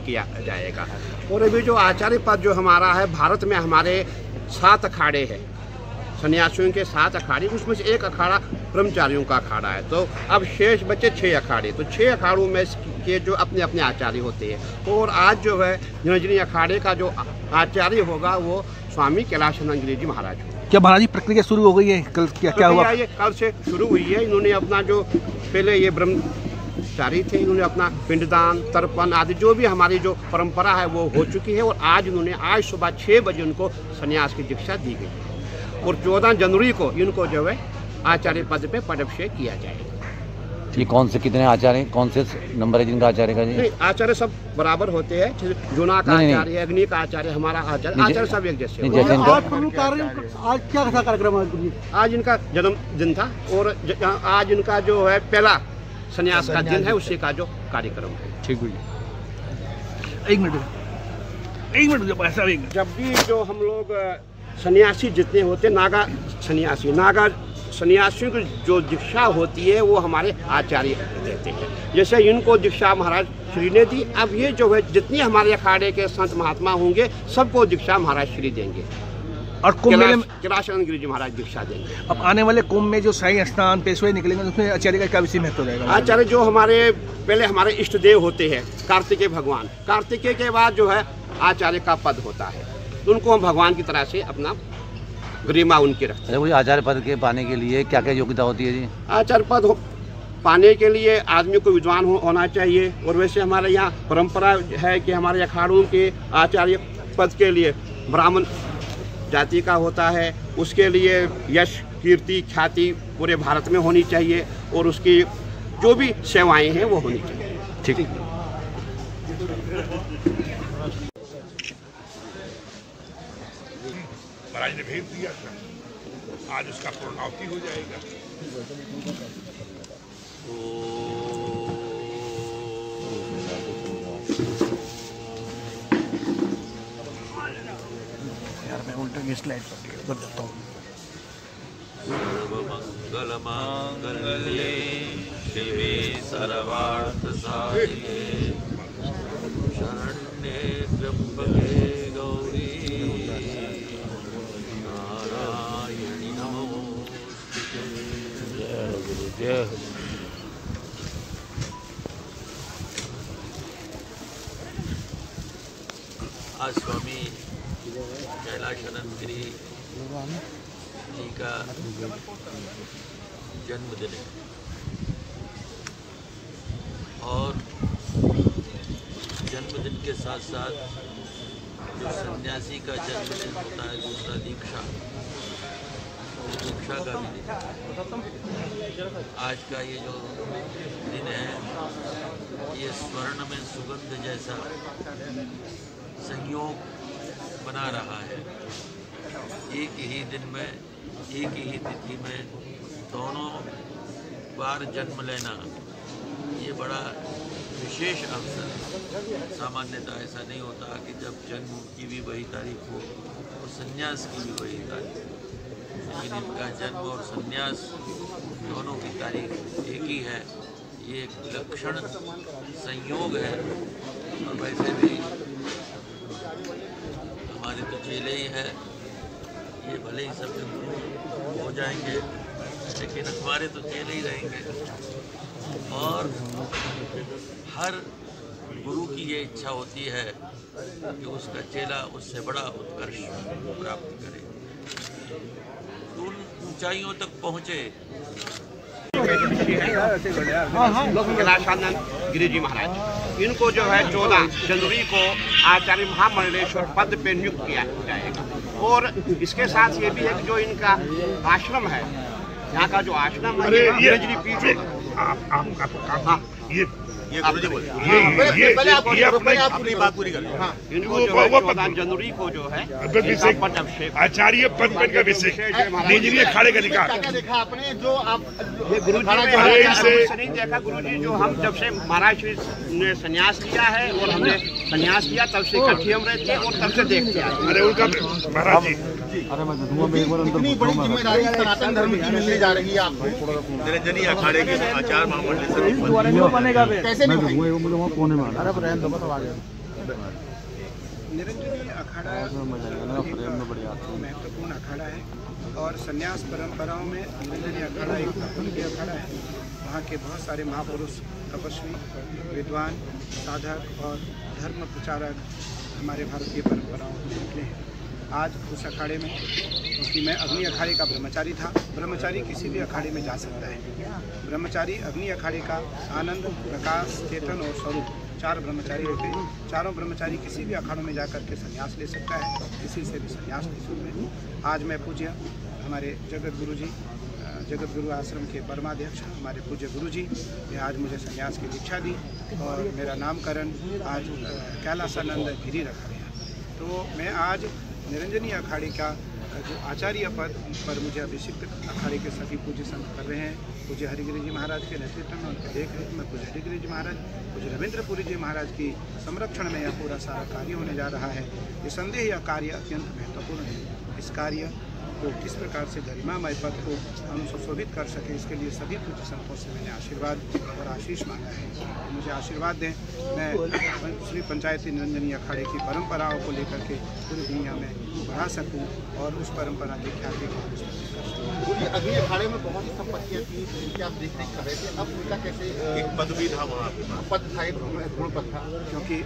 किया जाएगा। और अभी जो आचार्य पद जो हमारा है भारत में हमारे सात अखाड़े हैं। सन्यासियों के सात अखाड़े उसमें से एक अखाड़ा ब्रह्मचारियों का अखाड़ा है। तो अब शेष बचे छः अखाड़े। तो छः अखाड़ों में के जो अपने अपने आचार्य होते हैं। और आज जो है निरंजनी अखाड़े का जो आचार्य होगा वो स्वामी कैलाशानंद गिरी जी महाराज होंगे। क्या महाराज जी प्रक्रिया शुरू हो गई है? कल क्या क्या हुआ? ये कल से शुरू हुई है। इन्होंने अपना जो पहले ये ब्रह्मचारी थे इन्होंने अपना पिंडदान तर्पण आदि जो भी हमारी जो परंपरा है वो हो चुकी है और आज इन्होंने आज सुबह छः बजे उनको संन्यास की दीक्षा दी गई। और चौदह जनवरी को इनको जो है आचार्य पद पे पदभिषेक किया जाएगा। ये कौन से कितने आचार्य कौन से नंबर है जिनका आचार्य का जी? नहीं आचार्य सब बराबर होते हैं। जुना का। आचार्य अग्नि का आचार्य हमारा आचार्य आचार्य सब एक जैसे हैं। जैसे आज आज क्या कार्यक्रम आज इनका जन्मदिन था और आज इनका जो है पहला संन्यास का दिन है उसी का जो कार्यक्रम है। ठीक हुई। एक मिनट एक मिनट जब ऐसा एक जब भी जो हम लोग सन्यासी जितने होते नागा सन्यासी नागा सन्यासियों की जो दीक्षा होती है वो हमारे आचार्य देते हैं। जैसे इनको दीक्षा महाराज श्री ने दी अब ये जो है जितने हमारे अखाड़े के संत महात्मा होंगे सबको दीक्षा महाराज श्री देंगे। और कुंभ मेले में जी महाराज दीक्षा देंगे। अब आने वाले कुंभ में जो साई स्नान पेशवे निकलेंगे उसमें आचार्य का क्या विषय महत्व रहेगा? आचार्य जो हमारे पहले हमारे इष्ट देव होते हैं कार्तिकेय भगवान। कार्तिकेय के बाद जो है आचार्य का पद होता है। तो उनको हम भगवान की तरह से अपना गरिमा उनकी रखते हैं। आचार्य पद के पाने के लिए क्या क्या योग्यता होती है जी? आचार्य पद पाने के लिए आदमी को विद्वान हो, होना चाहिए। और वैसे हमारे यहाँ परंपरा है कि हमारे अखाड़ों के आचार्य पद के लिए ब्राह्मण जाति का होता है उसके लिए यश कीर्ति ख्याति पूरे भारत में होनी चाहिए और उसकी जो भी सेवाएँ हैं वो होनी चाहिए। ठीक। महाराज ने भेज दिया था। आज उसका पूर्णावती हो जाएगा। मैं उल्टे स्लाइड पर कर देता हूँ। शिवे स्वामी कैलाशानंद गिरी जी का जन्मदिन है। और जन्मदिन के साथ साथ जो सन्यासी का जन्मदिन होता है, दूसरा दीक्षा। दीक्षा का भी आज का ये जो दिन है, ये स्वर्ण में सुगंध जैसा संयोग बना रहा है। एक ही दिन में, एक ही तिथि में दोनों बार जन्म लेना, ये बड़ा विशेष अवसर है। सामान्यतः ऐसा नहीं होता कि जब जन्म की भी वही तारीख हो और संन्यास की भी वही तारीख हो। लेकिन इनका जन्म और संन्यास दोनों की तारीख एक ही है। ये एक लक्षण संयोग है। और वैसे भी हमारे तो चेले ही है। ये भले ही सब गुरु हो जाएँगे लेकिन हमारे तो चेले ही रहेंगे। और हर गुरु की ये इच्छा होती है कि उसका चेला उससे बड़ा उत्कर्ष प्राप्त करे। तो उन ऊंचाइयों तक पहुँचे। कैलाशानंद गिरी महाराज। इनको जो है चौदह जनवरी को आचार्य महामंडलेश्वर पद पे नियुक्त किया जाएगा और इसके साथ ये भी है कि जो इनका आश्रम है यहाँ का जो आश्रम है ये ये ये है। काम हाँ। ये ये ये ये ये ये हाँ, है। जनवरी को जो है पद आचार्य पद का विषय अखाड़े का निकाल। देखा आपने? जो आप गुरु नहीं देखा गुरु जी जो हम जब से महाराज ने संन्यास लिया है और हमने संन्यास लिया तब से इकट्ठे हम रहते हैं और तब से देखते आए अरे उनका महाराज जी। इतनी बड़ी ज़िम्मेदारी सनातन धर्म की मिलने जा रही है आपको। निरंजनी अखाड़े के आचार महामंडल कैसे निभाई निरंजनी अखाड़ा एक बहुत महत्वपूर्ण अखाड़ा है और संन्यास परंपराओं में निरंजनी अखाड़ा एक अद्वितीय अखाड़ा है। वहाँ के बहुत सारे महापुरुष तपस्वी विद्वान साधक और धर्म प्रचारक हमारे भारतीय परंपराओं में निकले हैं। आज उस अखाड़े में, क्योंकि मैं अग्नि अखाड़े का ब्रह्मचारी था। ब्रह्मचारी किसी भी अखाड़े में जा सकता है। ब्रह्मचारी, अग्नि अखाड़े का आनंद, प्रकाश, चेतन और स्वरूप चार ब्रह्मचारी होते हैं। चारों ब्रह्मचारी किसी भी अखाड़ों में जाकर के संन्यास ले सकता है। किसी से भी संन्यास ले सकते हैं आज मैं पूज्य हमारे जगत गुरु जी जगत गुरु आश्रम के परमाध्यक्ष, हमारे पूज्य गुरु जी, ने आज मुझे संन्यास की दीक्षा दी और मेरा नामकरण आज कैलासानंद गिरी रखा गया। तो मैं आज निरंजनी अखाड़े का जो आचार्य पद पर मुझे अभिषिक्त अखाड़े के सभी पूज्य संत कर रहे हैं। पूज्य हरिगिरी जी महाराज के नेतृत्व में उनके देख रेख में पूज्य हरिगिरी जी महाराज, पूज्य रविंद्रपुरी जी महाराज की संरक्षण में यह पूरा सारा कार्य होने जा रहा है। ये संदेह यह कार्य अत्यंत महत्वपूर्ण है। इस कार्य को किस प्रकार से गरिमामय पद को हम सुशोभित कर सकें, इसके लिए सभी कुछ संतों से मैंने आशीर्वाद और आशीष मांगा है। तो मुझे आशीर्वाद दें। मैं श्री पंचायती निरंजनी अखाड़े की परंपराओं को लेकर के पूरी दुनिया में बढ़ा सकूँ और उस परंपरा की ख्याति को अग्नि अखाड़े में बहुत सी संपत्तियाँ थी जिनकी आप देख रेख कर रहे थे। अब उनका कैसे एक पद भी था वहाँ पद था एक गुण पद था। क्योंकि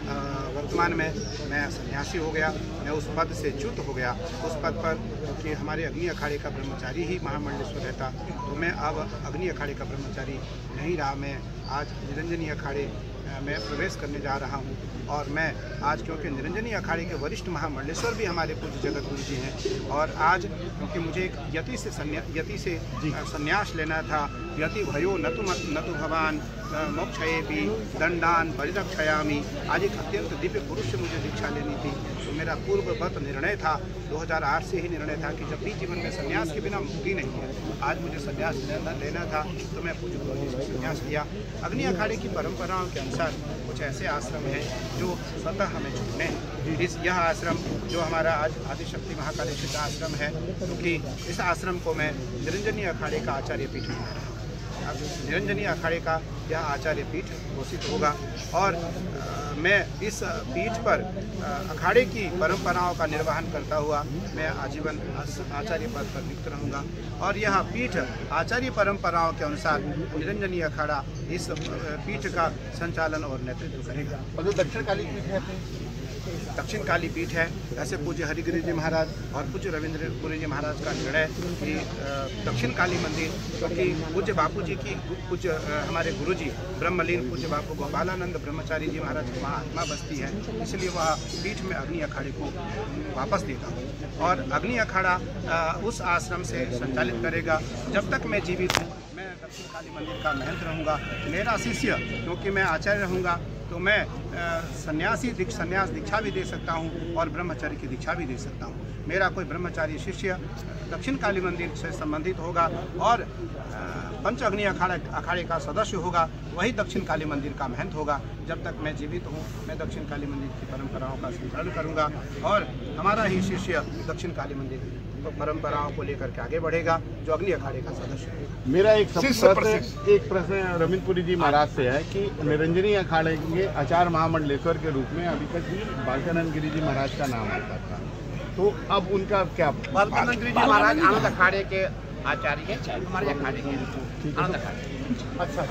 वर्तमान में मैं सन्यासी हो गया मैं उस पद से च्युत हो गया। उस पद पर क्योंकि हमारे अग्नि अखाड़े का ब्रह्मचारी ही महामंडलेश्वर रहता तो मैं अब अग्नि अखाड़े का ब्रह्मचारी नहीं रहा। मैं आज निरंजनी अखाड़े में प्रवेश करने जा रहा हूँ और मैं आज क्योंकि निरंजनी अखाड़े के वरिष्ठ महामंडलेश्वर भी हमारे पूज्य जगत गुरु जी हैं और आज क्योंकि मुझे एक यति से यति से संन्यास लेना था यति भयो नतु मत नतु भवान। अ, मोक्षये भी दंडान परिरक्षयामी। आज एक अत्यंत दिव्य पुरुष से मुझे दीक्षा लेनी थी। तो मेरा पूर्ववत निर्णय था। 2008 से ही निर्णय था कि जब भी जीवन में संन्यास के बिना मुक्ति नहीं है, आज मुझे संन्यास लेना था तो मैं पूज्य गुरु जी से संन्यास लिया। अग्नि अखाड़े की परंपराओं के अनुसार कुछ ऐसे आश्रम हैं जो स्वतः हमें हैं। इस यह आश्रम जो हमारा आज आदिशक्ति महाकाली सिद्ध आश्रम है, क्योंकि इस आश्रम को मैं निरंजनी अखाड़े का आचार्य पीठ निरंजनी अखाड़े का यह आचार्य पीठ घोषित होगा। और अ, मैं इस पीठ पर अ, अखाड़े की परंपराओं का निर्वहन करता हुआ मैं आजीवन आचार्य पद पर नियुक्त रहूँगा। और यह पीठ आचार्य परंपराओं के अनुसार निरंजनी अखाड़ा इस पीठ का संचालन और नेतृत्व करेगा। जो दक्षिण काली पीठ है दक्षिण काली पीठ है। ऐसे पूज्य हरिगिरी जी महाराज और पूज्य रविंद्रपुरी जी महाराज का निर्णय अ, दक्षिण काली मंदिर क्योंकि पूज्य बापू जी की पूज्य हमारे गुरु जी ब्रह्मलीन पूज्य बापू गोपालानंद ब्रह्मचारी जी महाराज की महात्मा बस्ती है इसलिए वह पीठ में अग्नि अखाड़े को वापस देगा और अग्नि अखाड़ा उस आश्रम से संचालित करेगा। जब तक मैं जीवित हूँ मैं दक्षिण काली मंदिर का महंत रहूँगा। मेरा शिष्य क्योंकि मैं आचार्य रहूँगा तो मैं सन्यासी दीक्ष, संन्यास दीक्षा भी दे सकता हूँ और ब्रह्मचर्य की दीक्षा भी दे सकता हूँ। मेरा कोई ब्रह्मचारी शिष्य दक्षिण काली मंदिर से संबंधित होगा और पंच अग्नि अखाड़ा, अखाड़े का सदस्य होगा, वही दक्षिण काली मंदिर का महंत होगा। जब तक मैं जीवित हूँ, मैं दक्षिण काली मंदिर की परंपराओं का संचालन करूँगा और हमारा ही शिष्य दक्षिण काली मंदिर को परंपराओं को लेकर के आगे बढ़ेगा जो अग्नि अखाड़े का सदस्य मेरा एक प्रश्न एक प्रश्न रविंद्रपुरी जी महाराज से है कि निरंजनी अखाड़े के आचार्य महामंडलेश्वर के रूप में अभी तक भी बालकानंद गिरी जी महाराज का नाम आता था। तो अब उनका क्या बालकानंद गिरी जी महाराज आनंद अखाड़े के आचार्य हमारे अखाड़े के आनंद अखाड़े। अच्छा।